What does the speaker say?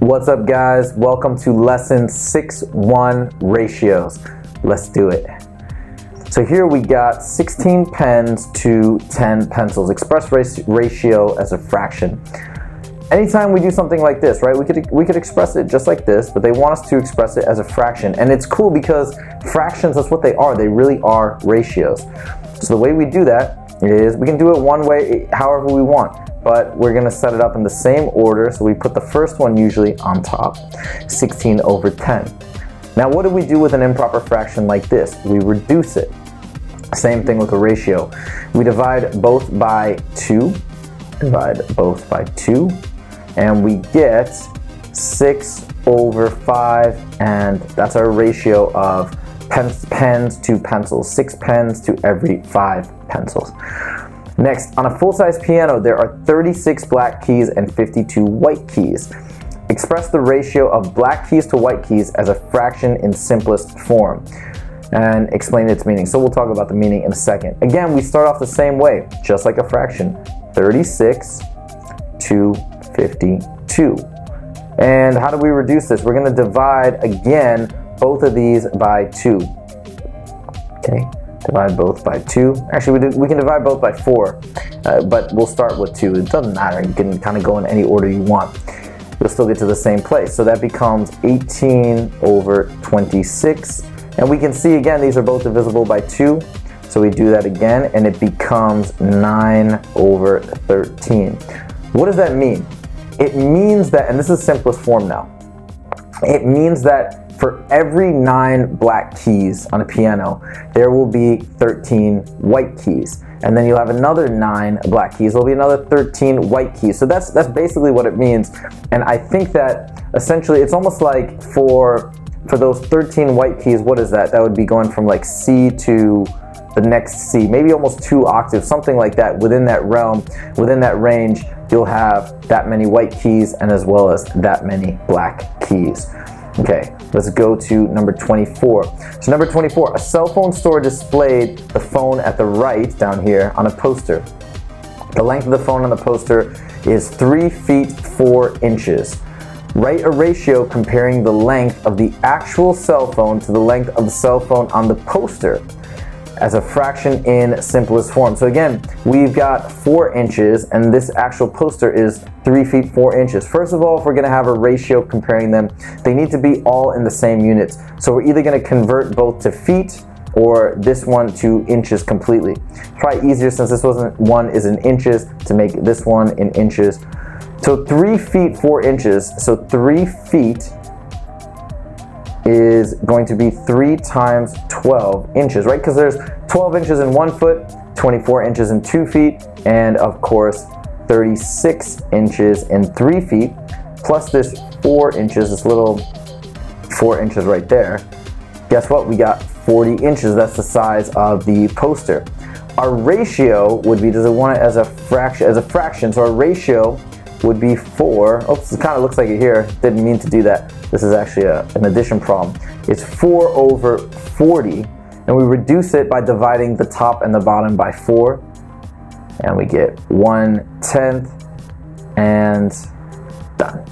What's up guys? Welcome to lesson 6-1 ratios. Let's do it. So here we got 16 pens to 10 pencils. Express ratio as a fraction. Anytime we do something like this, right, we could, we could express it just like this, but they want us to express it as a fraction. And it's cool because fractions, that's what they are. They really are ratios. So the way we do that is we can do it one way, however we want but we're gonna set it up in the same order. So we put the first one usually on top, 16 over 10. Now what do we do with an improper fraction like this? We reduce it. Same thing with a ratio. We divide both by two, divide both by two, and we get six over five, and that's our ratio of pens, pens to pencils, six pens to every five pencils. Next, on a full-size piano, there are 36 black keys and 52 white keys. Express the ratio of black keys to white keys as a fraction in simplest form and explain its meaning. So we'll talk about the meaning in a second. Again, we start off the same way, just like a fraction. 36 to 52. And how do we reduce this? We're gonna divide, again, both of these by two. Okay, divide both by two. Actually, we, we can divide both by four, uh, but we'll start with two. It doesn't matter. You can kind of go in any order you want. You'll still get to the same place. So that becomes 18 over 26. And we can see again, these are both divisible by two. So we do that again and it becomes 9 over 13. What does that mean? It means that, and this is simplest form now, it means that for every nine black keys on a piano, there will be 13 white keys. And then you'll have another nine black keys. There'll be another 13 white keys. So that's that's basically what it means. And I think that essentially it's almost like for for those 13 white keys, what is that? That would be going from like C to the next C, maybe almost two octaves, something like that. Within that realm, within that range, you'll have that many white keys and as well as that many black keys. Okay, let's go to number 24. So number 24, a cell phone store displayed the phone at the right down here on a poster. The length of the phone on the poster is 3 feet 4 inches. Write a ratio comparing the length of the actual cell phone to the length of the cell phone on the poster as a fraction in simplest form. So again, we've got four inches and this actual poster is three feet, four inches. First of all, if we're gonna have a ratio comparing them, they need to be all in the same units. So we're either gonna convert both to feet or this one to inches completely. Probably easier since this wasn't one is in inches to make this one in inches. So three feet, four inches. So three feet is going to be 3 times 12 inches, right? Because there's 12 inches in one foot, 24 inches in two feet, and of course 36 inches in three feet, plus this 4 inches, this little 4 inches right there. Guess what? We got 40 inches. That's the size of the poster. Our ratio would be, does it want it as a fraction? As a fraction, so our ratio would be 4. Oops, it kind of looks like it here. Didn't mean to do that. This is actually a, an addition problem. It's 4 over 40, and we reduce it by dividing the top and the bottom by 4, and we get 1 tenth, and done.